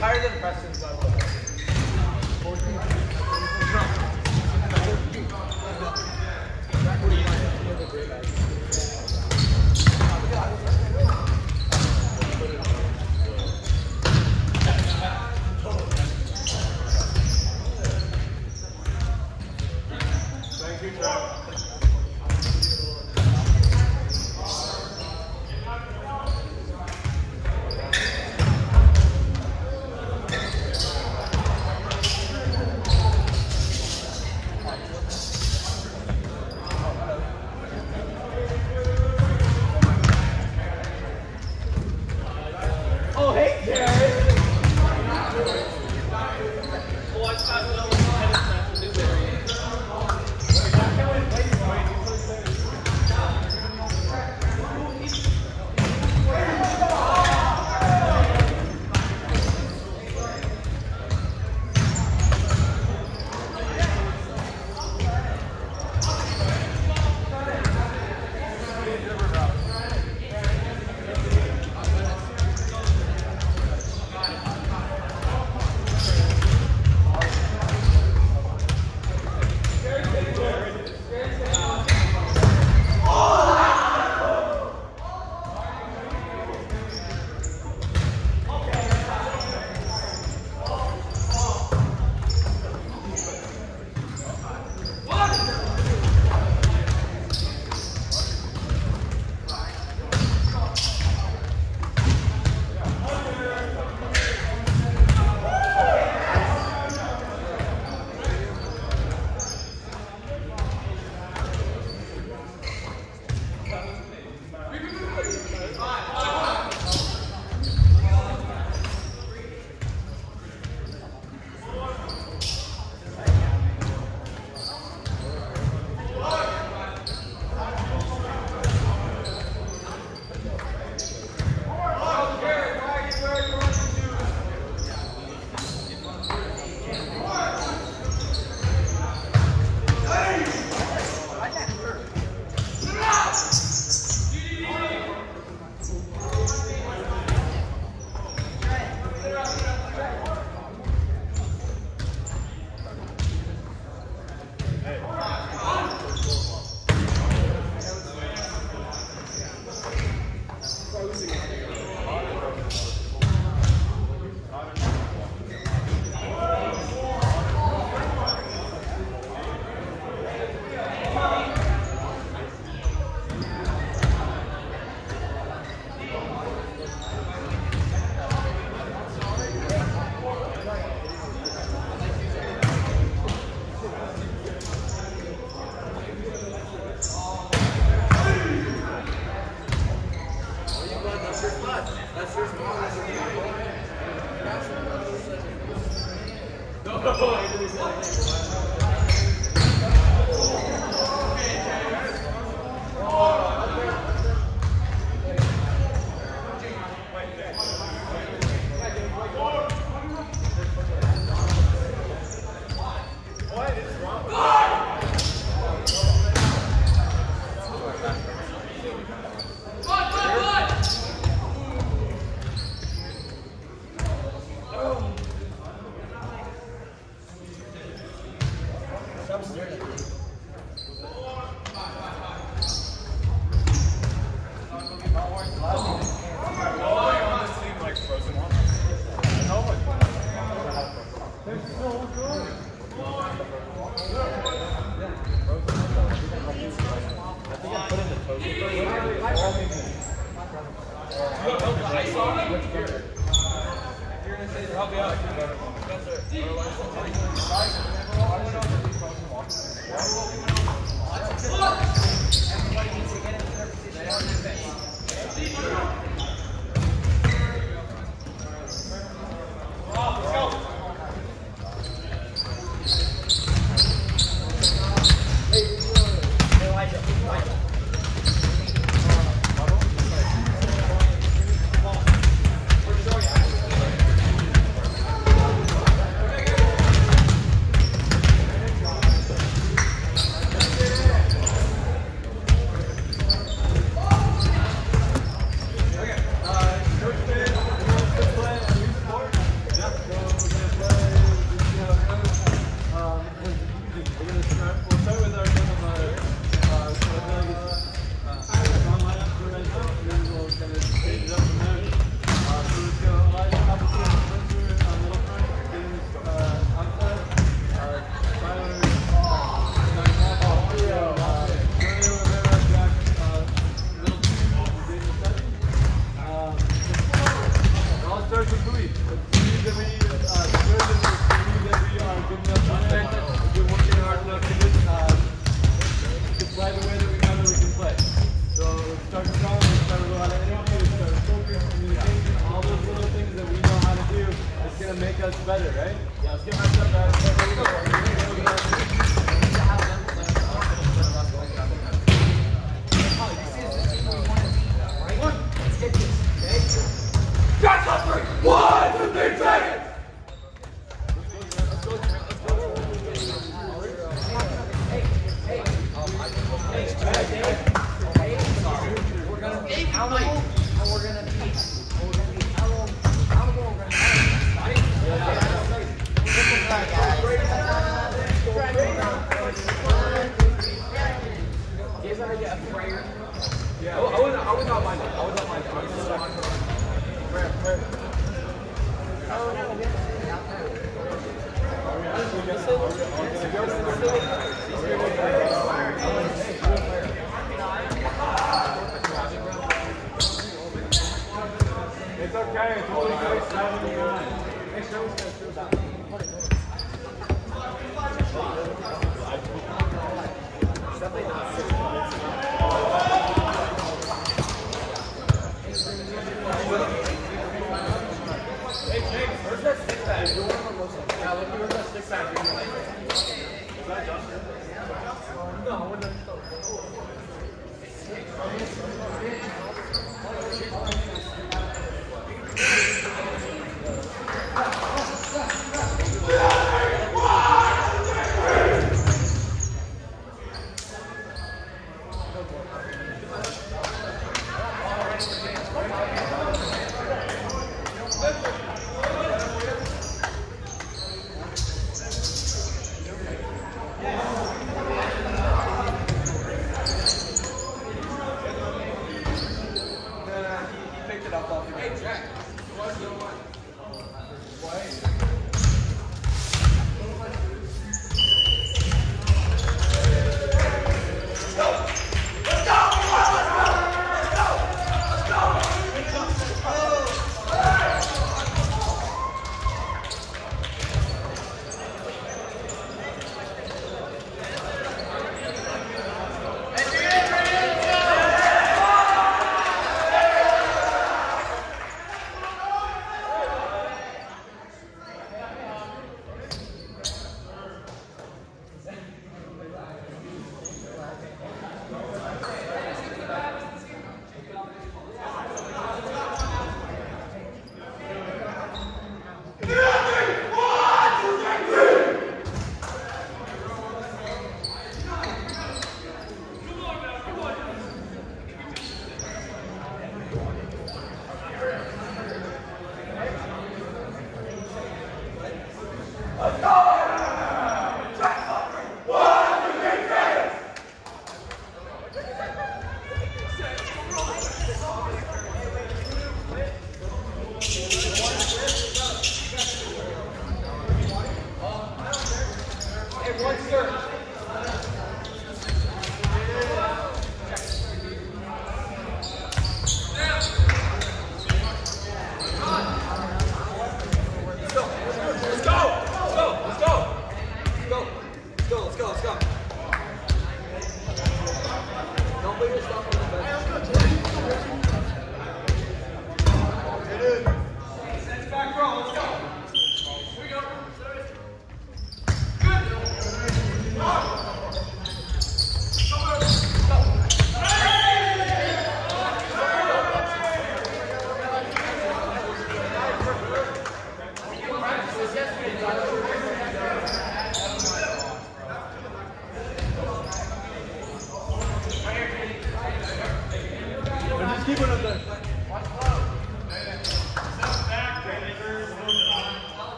higher than Preston's level. 14.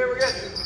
good, we're good.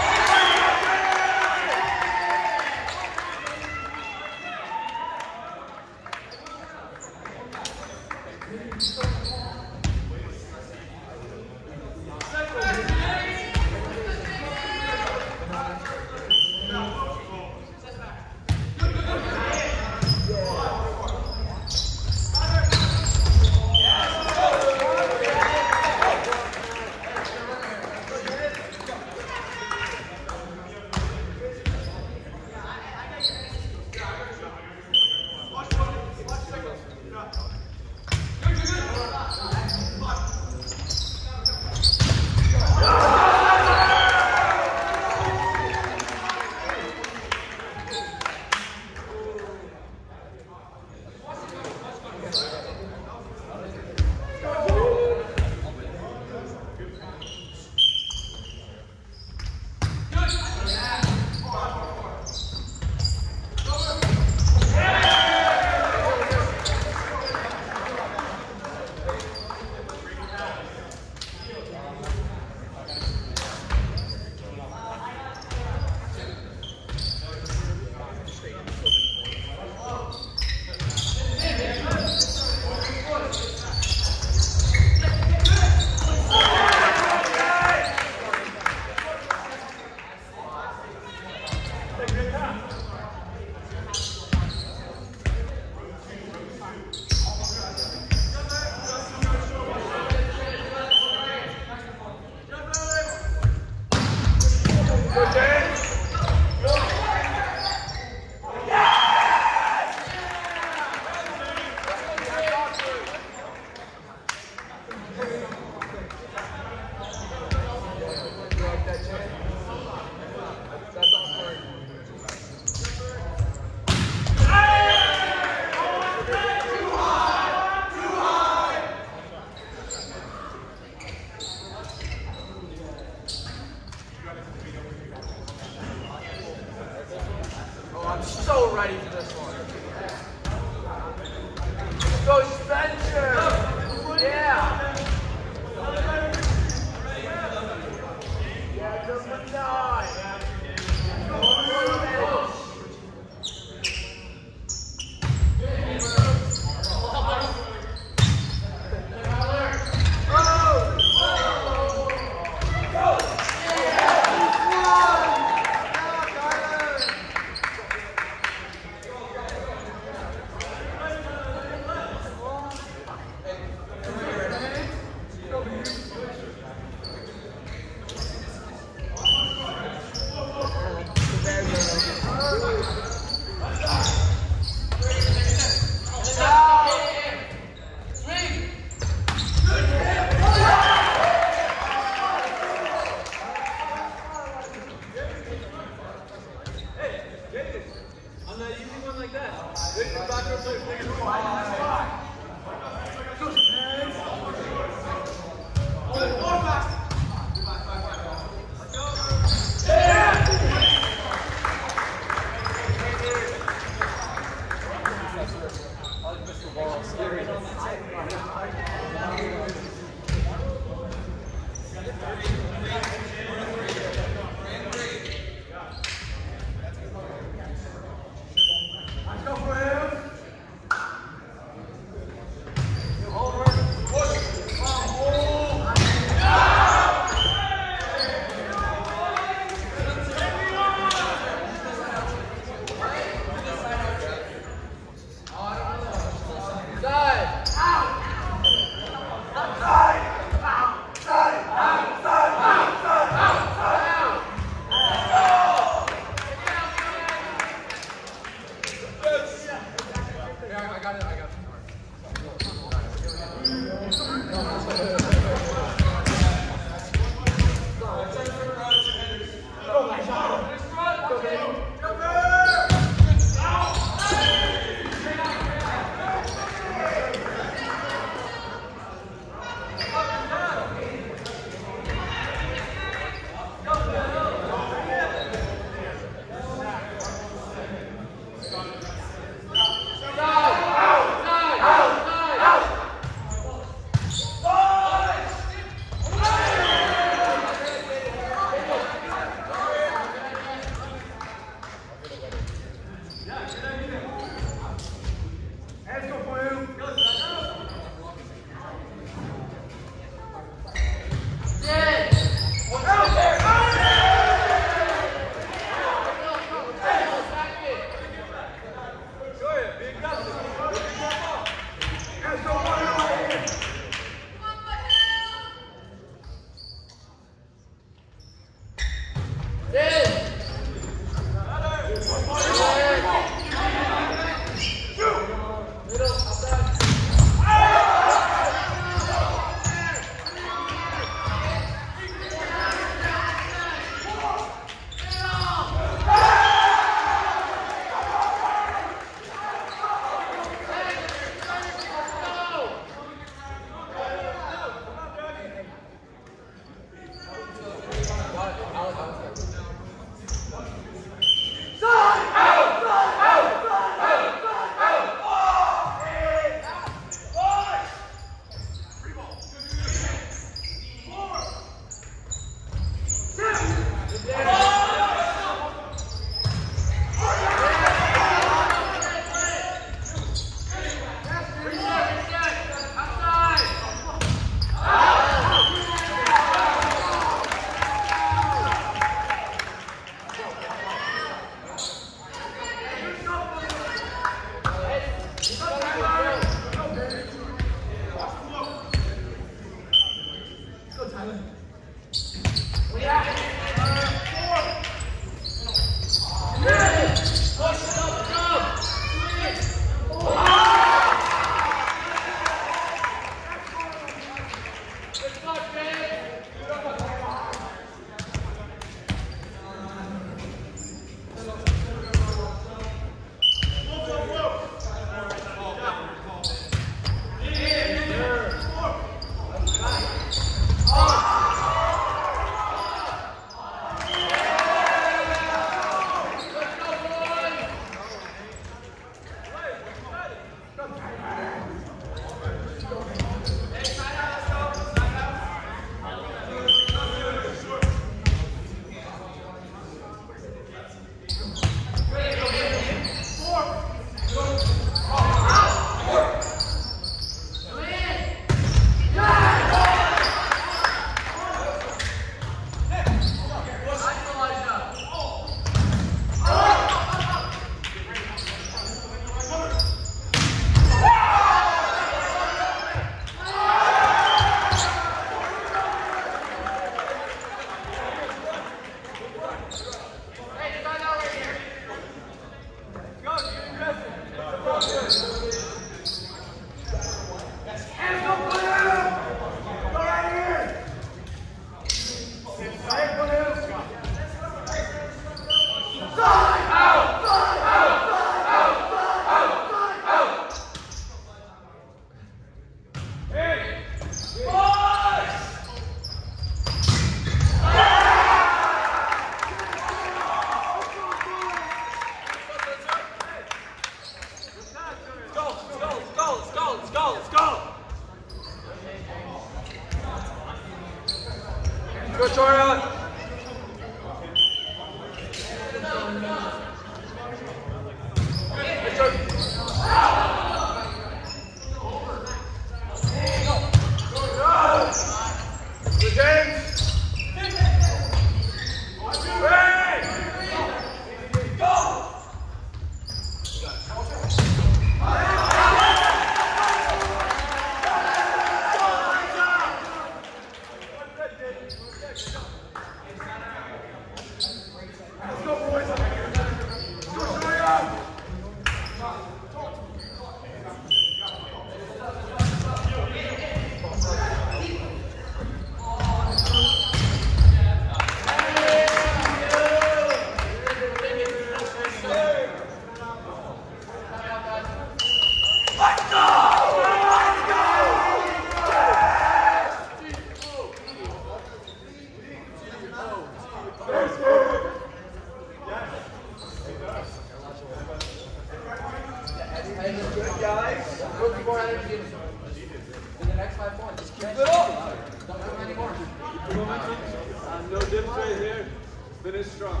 Finish strong.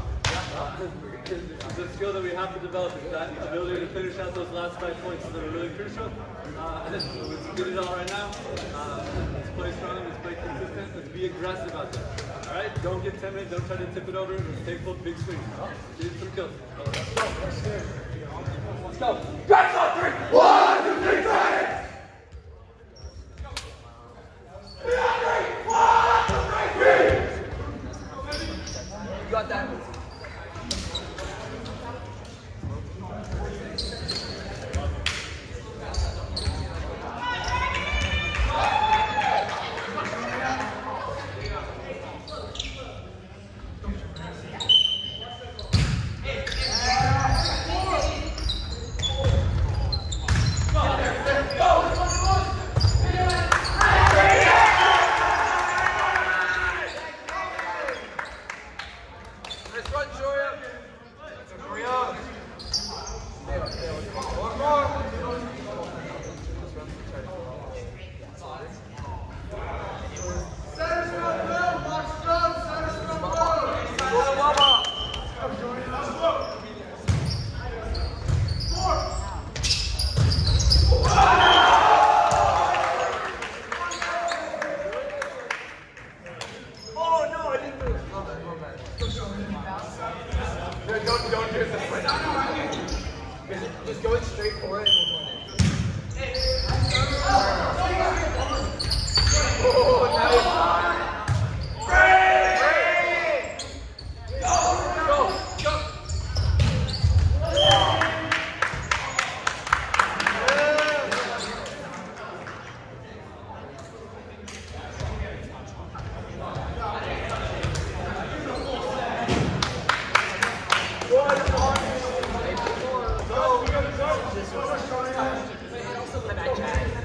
it's a skill that we have to develop. Is that ability to finish out those last five points that are really crucial. Uh, let's get it all right now. Uh, let's play strong. Let's play consistent. Let's be aggressive out there. All right? Don't get timid. Don't try to tip it over. Let's take full big swings. Get some kills. Let's go. Let's go. Back on three. One. But I tried.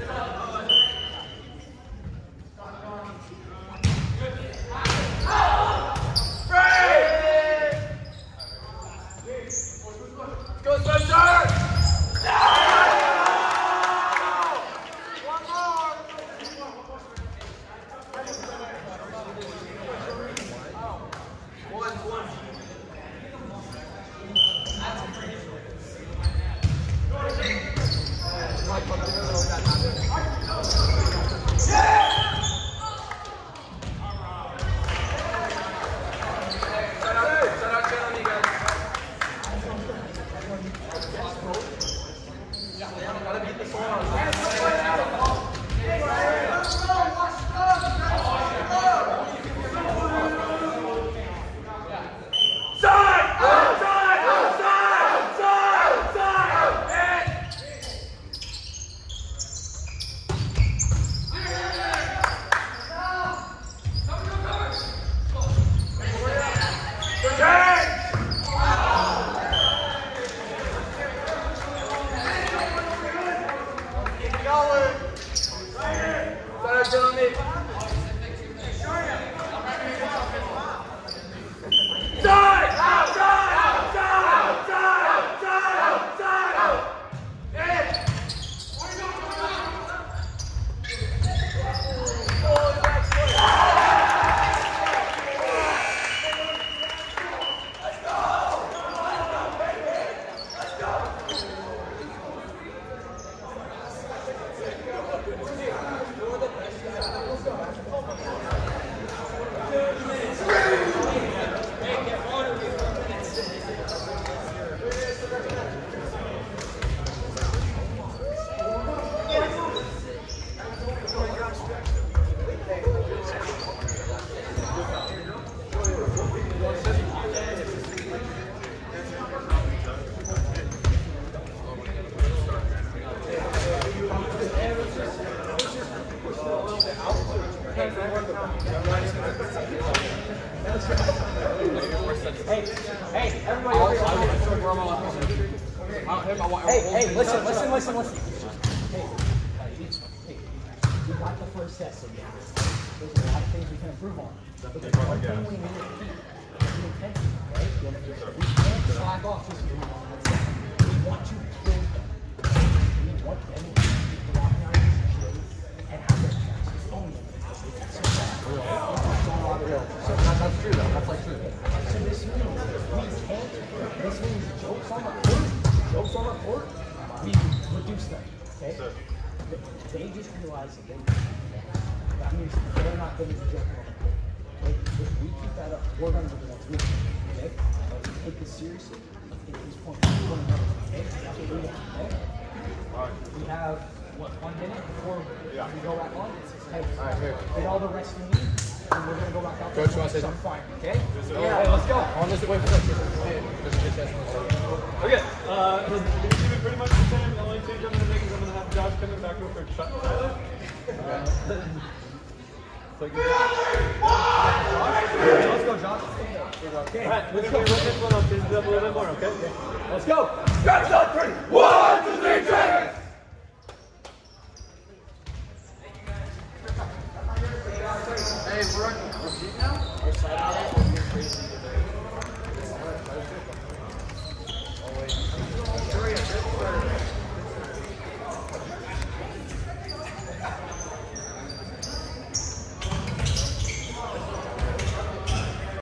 согласен. We're gonna be the next okay? But we take this seriously, let's take these points to one another, okay? That's what we want, okay? We have, what, one minute before we go back on? Hey, get all the rest you need, and we're gonna go back out. Coach, you wanna say and something? Fine, okay? Yeah, let's go. On this way for this. Just get this one. Okay, uh, the the team pretty much the same. The only change I'm gonna make is I'm gonna have Josh coming back over for shot Tyler. So you Let's go, John. Okay, Alright, we're gonna run this one up, change it up a little bit more, okay? let's go. That's not three. One, two, three, dragons! Hey, we're on repeat now?